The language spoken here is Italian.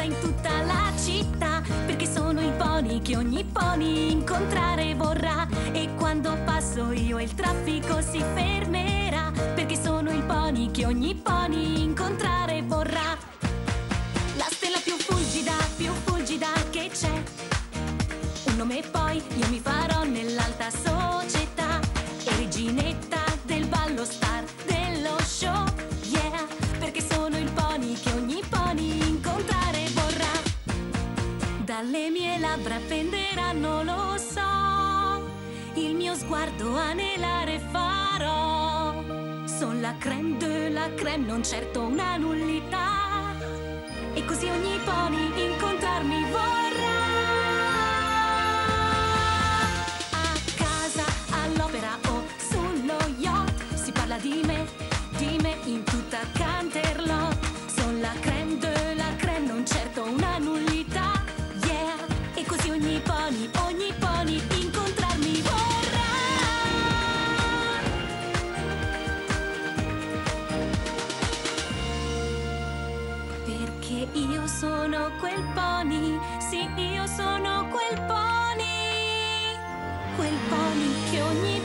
nota in tutta la città Perché sono il pony che ogni pony incontrare vorrà. E quando passo io il traffico si fermerà Perché sono il pony che ogni pony incontrare vorrà. La stella più fulgida, più fulgida che c'è Un nome e poi io mi farò nell'alta Dalle mie labbra penderanno, lo so. Il mio sguardo anelare farò. Son la creme de la creme, non certo una nullità. E così ogni pony incontrarmi pony, ogni pony incontrarmi vorrà. Perché io sono quel pony, sì io sono quel pony. Quel pony che ogni